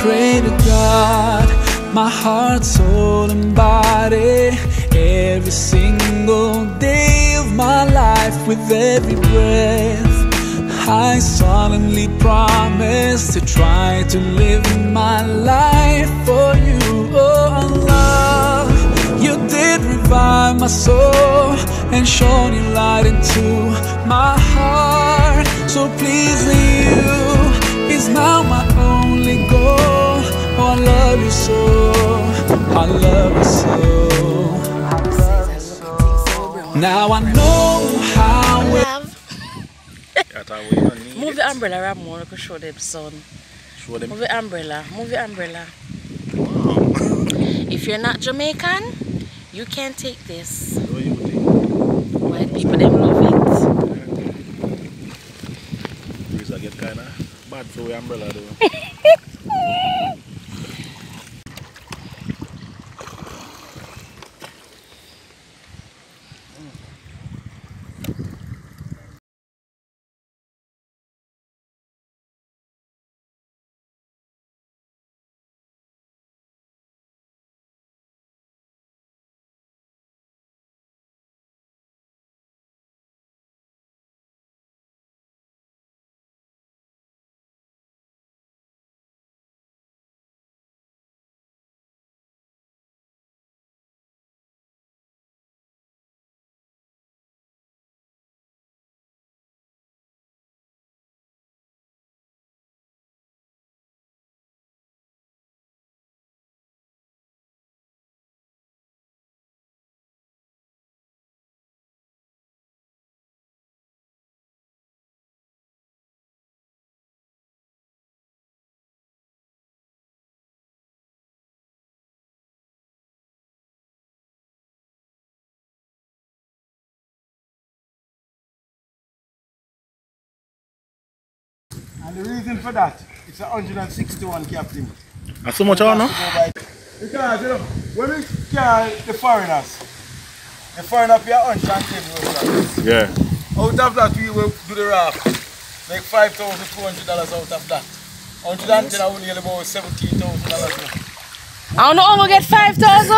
pray to God, my heart, soul, and body, every single day of my life, with every breath. I solemnly promise to try to live my life for you, oh Allah. You did revive my soul and shone your light into my heart. So pleasing you Now I know how it Have. Yeah, that way you don't need Move the umbrella around more, I could show them son. Show them. Move the umbrella, move the umbrella. Wow. If you're not Jamaican, you can't take this. What you think? White people, them love it. Breeze I get kind of bad for the umbrella though. the reason for that, it's a 161 captain. That's so much on no? Because you know, when we carry the foreigners, the foreigner pay 110 euros. Yeah. Out of that, we will do the raft. Make $5,200 out of that. 110 I will nearly about $17,000. I don't know how we get 5,000.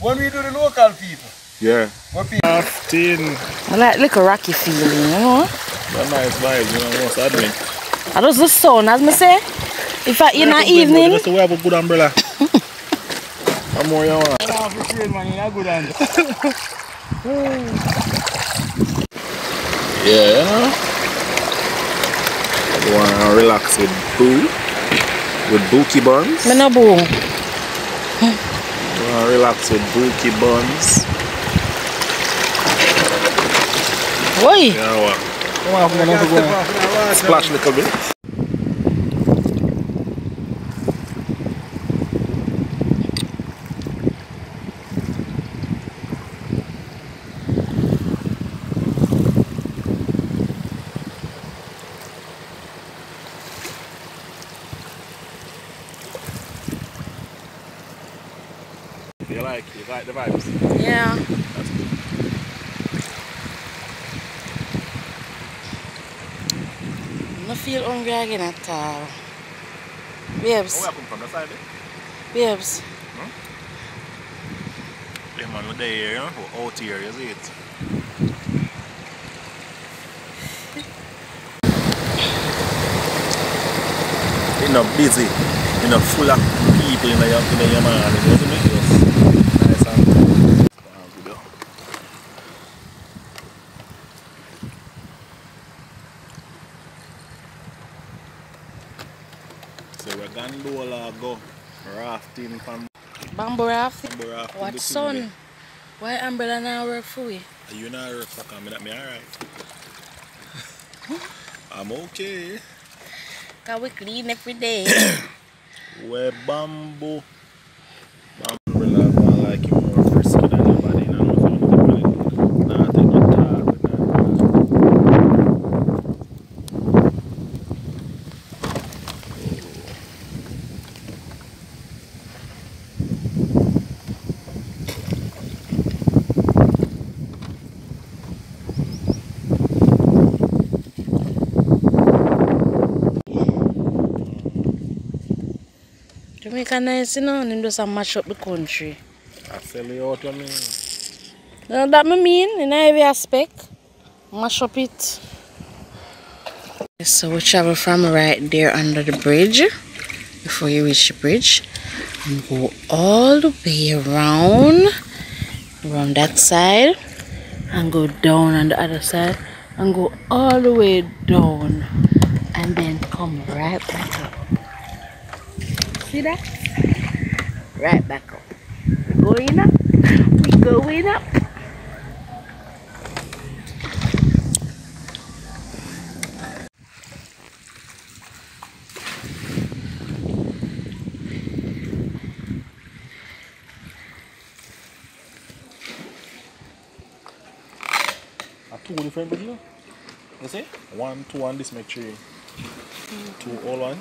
When we do the local people, Yeah. what people, Fifteen. I like a rocky feeling, you know. That nice vibe, you know, most admin. I just the sun, as me say. If I in the evening, Just we have a good umbrella. What more you want? you have to train man in a good hand. Yeah, you know. You want to relax with Boo, with Bookie Buns. me no boom. You want to relax with Bookie Buns. Oi, You know what? Come on, come on, come on. Splash a little bit. You like, you like the vibes? yeah. That's good. I feel hungry again at all. Oh, Babes, we come from the side, eh? babes. Yeah, man, we're there, you know, we're out here, you see it. You know, busy, you know, full of people in the, in the Yamaha, you know what I mean? Yes. Nice and calm, good, yeah. So we're gondola go rafting from Bamboo raft. Bamboo raft in What sun? Why umbrella now work for we? You not work for coming at me, alright. I'm okay. Cause we clean every day. We bamboo. Bamboo Jamaica nice, you know, and them just a mash up the country. I sell you out, you mean? Now that me mean in every aspect. Mash up it. So we travel from right there under the bridge before you reach the bridge and go all the way around around that side and go down on the other side and go all the way down and then come right back up. See that? Right back up. We're going up. We're going up. Two different bridges? You see? One, two, and this make three. Two, all one.